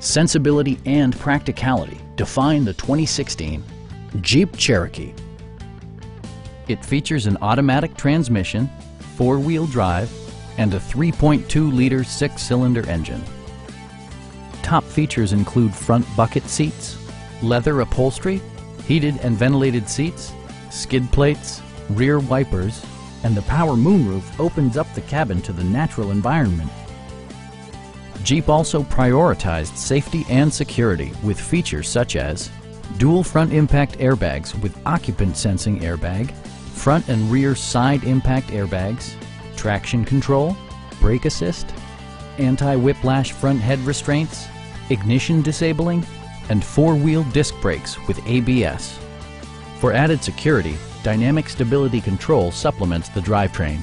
Sensibility and practicality define the 2016 Jeep Cherokee. It features an automatic transmission, four-wheel drive, and a 3.2-liter six-cylinder engine. Top features include front bucket seats, leather upholstery, heated and ventilated seats, skid plates, rear wipers, and the power moonroof opens up the cabin to the natural environment. Jeep also prioritized safety and security with features such as dual front impact airbags with occupant sensing airbag, front and rear side impact airbags, traction control, brake assist, anti-whiplash front head restraints, ignition disabling, and four-wheel disc brakes with ABS. For added security, Dynamic Stability Control supplements the drivetrain.